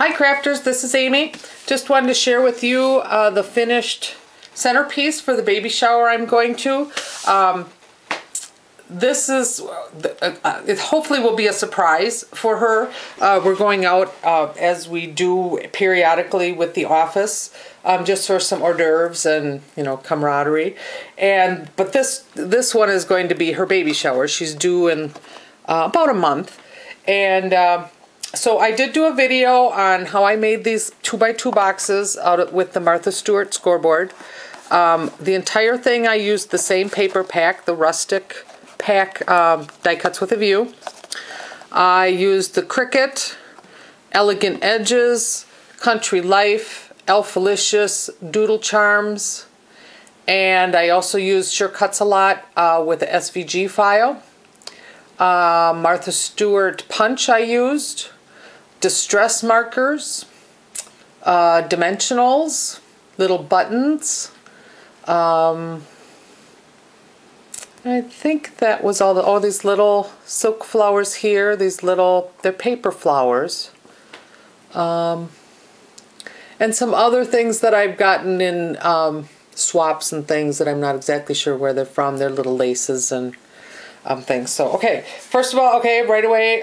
Hi crafters, this is Amy. Just wanted to share with you uh, the finished centerpiece for the baby shower I'm going to. Um, this is, uh, uh, it hopefully will be a surprise for her. Uh, we're going out uh, as we do periodically with the office, um, just for some hors d'oeuvres and you know camaraderie. And but this this one is going to be her baby shower. She's due in uh, about a month, and so I did do a video on how I made these two by two boxes out of, with the Martha Stewart scoreboard. Um, the entire thing I used the same paper pack, the rustic pack um, die cuts with a view. I used the Cricut, Elegant Edges, Country Life, Elfalicious, Doodle Charms, and I also used Sure Cuts a Lot uh, with the SVG file. Uh, Martha Stewart Punch I used distress markers, uh, dimensionals, little buttons. Um, I think that was all the all these little silk flowers here. These little they're paper flowers. Um, and some other things that I've gotten in um, swaps and things that I'm not exactly sure where they're from. They're little laces and um, things. So okay, first of all, okay, right away.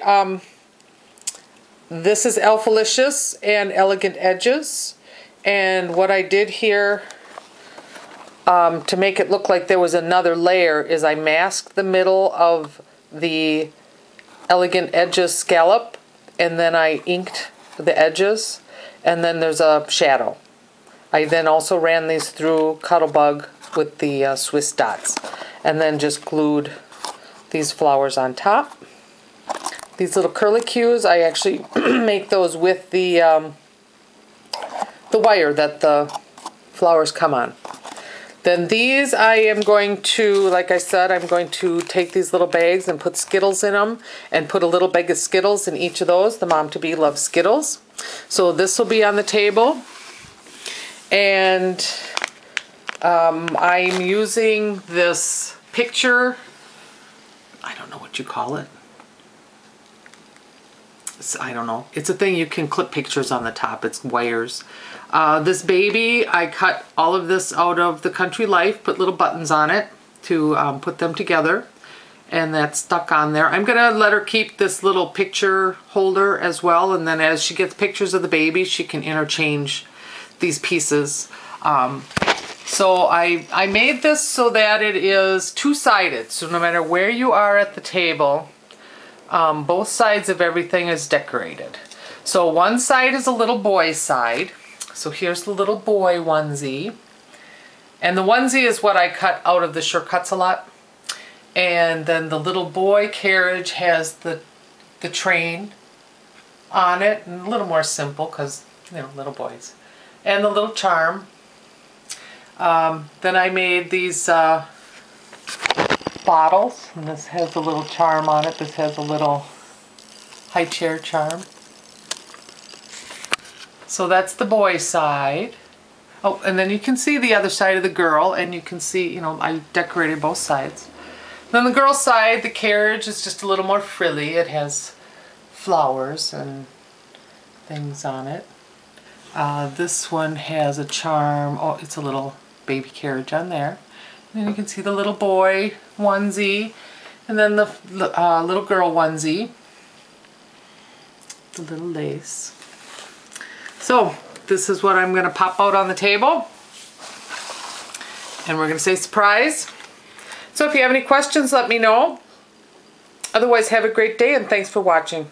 This is Elfalicious and Elegant Edges. And what I did here um, to make it look like there was another layer is I masked the middle of the Elegant Edges scallop and then I inked the edges and then there's a shadow. I then also ran these through Cuttlebug with the uh, Swiss dots and then just glued these flowers on top. These little curlicues, I actually make those with the, um, the wire that the flowers come on. Then these I am going to, like I said, I'm going to take these little bags and put Skittles in them and put a little bag of Skittles in each of those. The mom-to-be loves Skittles. So this will be on the table. And um, I'm using this picture, I don't know what you call it. I don't know. It's a thing you can clip pictures on the top. It's wires. Uh, this baby, I cut all of this out of the Country Life, put little buttons on it to um, put them together. And that's stuck on there. I'm going to let her keep this little picture holder as well. And then as she gets pictures of the baby, she can interchange these pieces. Um, so I, I made this so that it is two-sided. So no matter where you are at the table, um, both sides of everything is decorated. So one side is a little boy side. So here's the little boy onesie. And the onesie is what I cut out of the Sure Cuts a Lot. And then the little boy carriage has the, the train on it. And a little more simple because, you know, little boys. And the little charm. Um, then I made these uh, bottles. And this has a little charm on it. This has a little high chair charm. So that's the boy side. Oh, and then you can see the other side of the girl, and you can see, you know, I decorated both sides. Then the girl side, the carriage is just a little more frilly. It has flowers and things on it. Uh, this one has a charm. Oh, it's a little baby carriage on there. And you can see the little boy onesie, and then the uh, little girl onesie. The little lace. So this is what I'm going to pop out on the table. And we're going to say surprise. So if you have any questions, let me know. Otherwise, have a great day and thanks for watching.